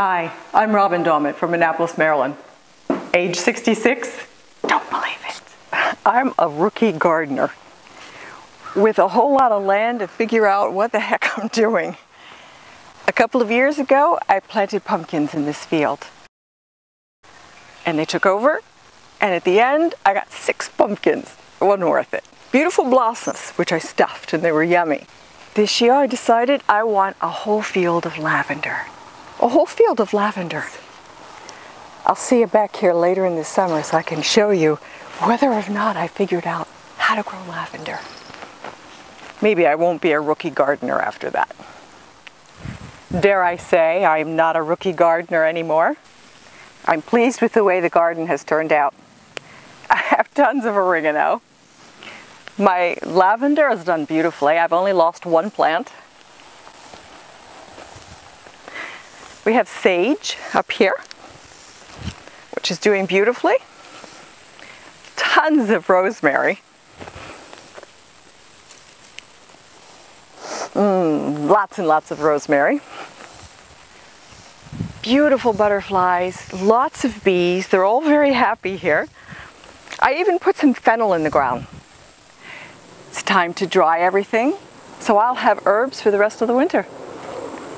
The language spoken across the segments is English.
Hi, I'm Robin Daumet from Annapolis, Maryland. Age 66? Don't believe it. I'm a rookie gardener with a whole lot of land to figure out what the heck I'm doing. A couple of years ago, I planted pumpkins in this field. And they took over, and at the end, I got six pumpkins. It wasn't worth it. Beautiful blossoms, which I stuffed, and they were yummy. This year, I decided I want a whole field of lavender a whole field of lavender. I'll see you back here later in the summer so I can show you whether or not I figured out how to grow lavender. Maybe I won't be a rookie gardener after that. Dare I say I'm not a rookie gardener anymore. I'm pleased with the way the garden has turned out. I have tons of oregano. My lavender has done beautifully. I've only lost one plant We have sage up here, which is doing beautifully. Tons of rosemary. Mm, lots and lots of rosemary. Beautiful butterflies, lots of bees. They're all very happy here. I even put some fennel in the ground. It's time to dry everything, so I'll have herbs for the rest of the winter.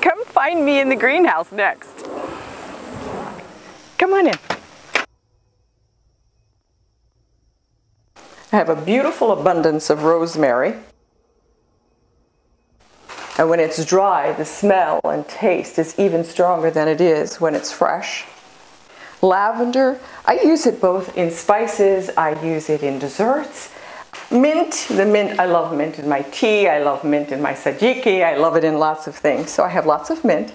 Come find me in the greenhouse next. Come on in. I have a beautiful abundance of rosemary. And when it's dry, the smell and taste is even stronger than it is when it's fresh. Lavender, I use it both in spices, I use it in desserts, Mint, the mint, I love mint in my tea, I love mint in my tzatziki, I love it in lots of things. So I have lots of mint.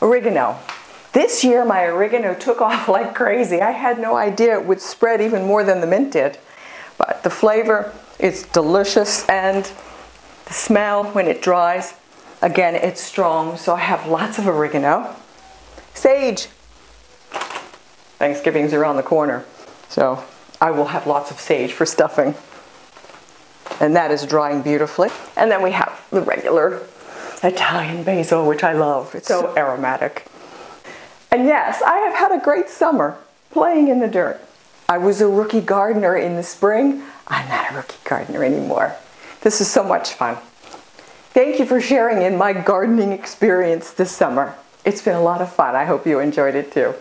Oregano. This year my oregano took off like crazy. I had no idea it would spread even more than the mint did. But the flavor is delicious and the smell when it dries, again, it's strong. So I have lots of oregano. Sage. Thanksgiving's around the corner. So I will have lots of sage for stuffing and that is drying beautifully. And then we have the regular Italian basil, which I love. It's so aromatic. And yes, I have had a great summer playing in the dirt. I was a rookie gardener in the spring. I'm not a rookie gardener anymore. This is so much fun. Thank you for sharing in my gardening experience this summer. It's been a lot of fun. I hope you enjoyed it too.